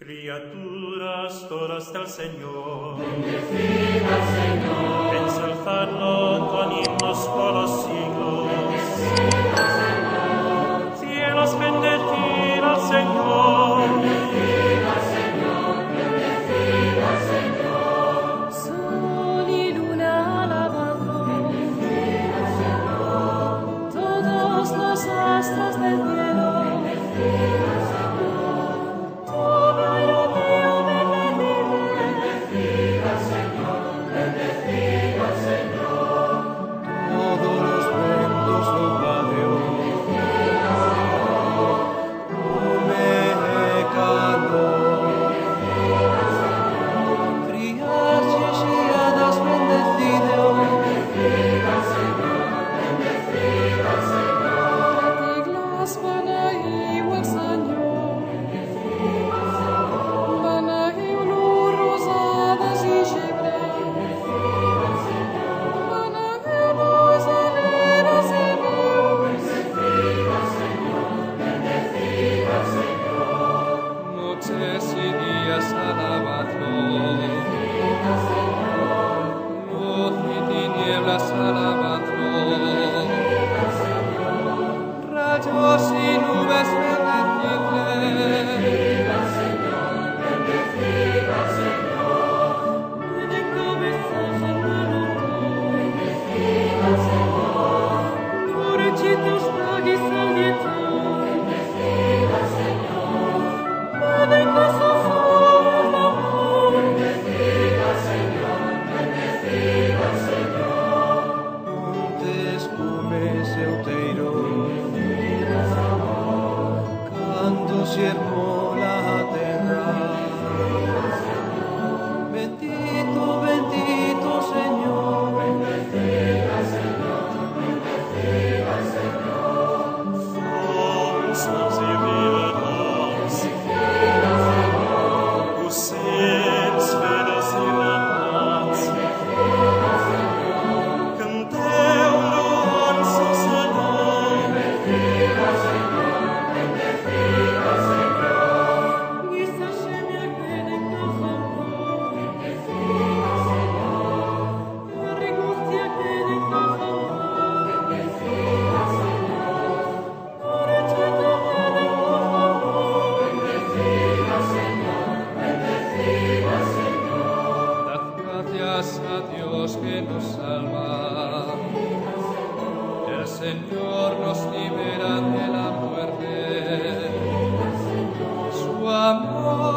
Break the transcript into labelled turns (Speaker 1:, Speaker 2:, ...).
Speaker 1: Criaturas todas del Señor, bendecida Señor, ensalzadlo
Speaker 2: vesela patro. Radios in nubes
Speaker 3: 我